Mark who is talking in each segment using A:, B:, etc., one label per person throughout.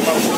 A: la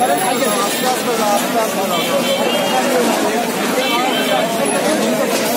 B: Thank you.